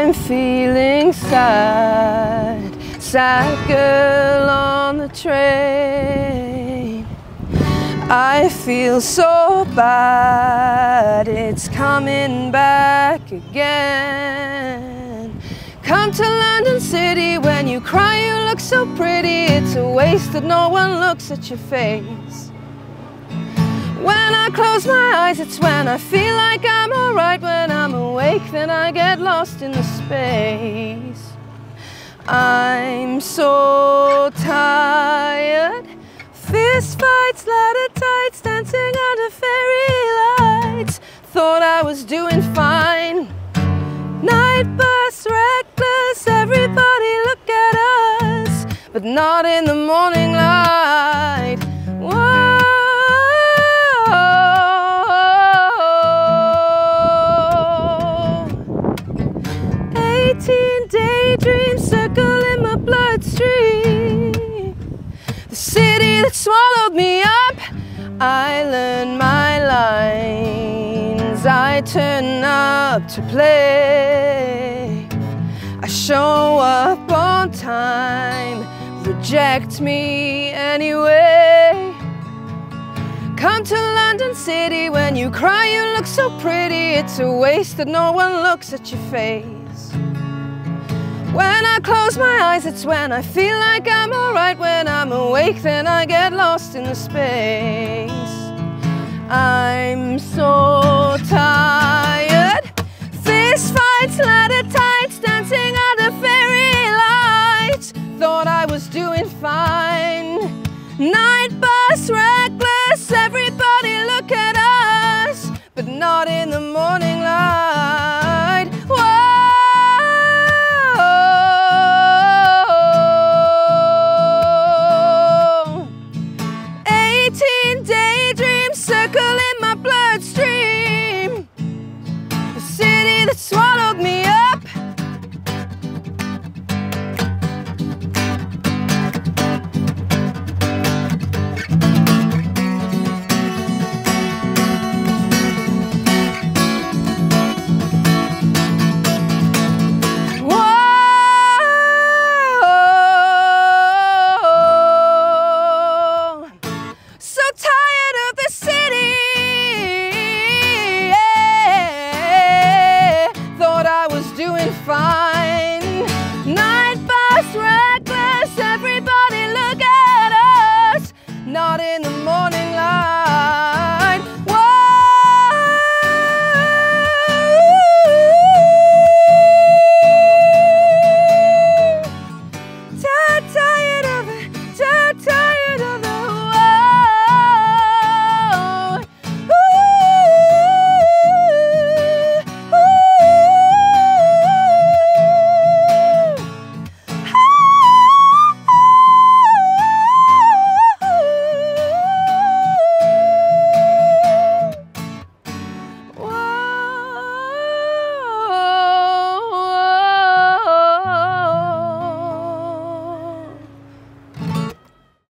I'm feeling sad, sad girl on the train. I feel so bad, it's coming back again. Come to London City when you cry, you look so pretty. It's a waste that no one looks at your face. When I close my eyes, it's when I feel like I'm alright. When I'm awake, then I get lost in the space. I'm so tired. Fist fights, ladder tights, dancing under fairy lights. Thought I was doing fine. Night bus, reckless, everybody look at us, but not in the morning light. 18 daydreams circle in my bloodstream. The city that swallowed me up. I learn my lines. I turn up to play. I show up on time. Reject me anyway. Come to London City when you cry, you look so pretty. It's a waste that no one looks at your face. When I close my eyes, it's when I feel like I'm alright. When I'm awake, then I get lost in the space. I'm so tired. Fist fights, ladder tights, dancing under fairy lights. Thought I was doing fine. Night bus, reckless, everybody look at us, but not in the morning.